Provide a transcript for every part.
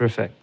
Perfect.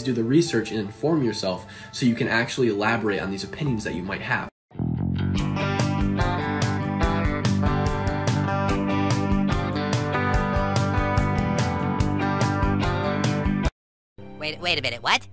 Please do the research and inform yourself so you can actually elaborate on these opinions that you might have. Wait, wait a minute, what?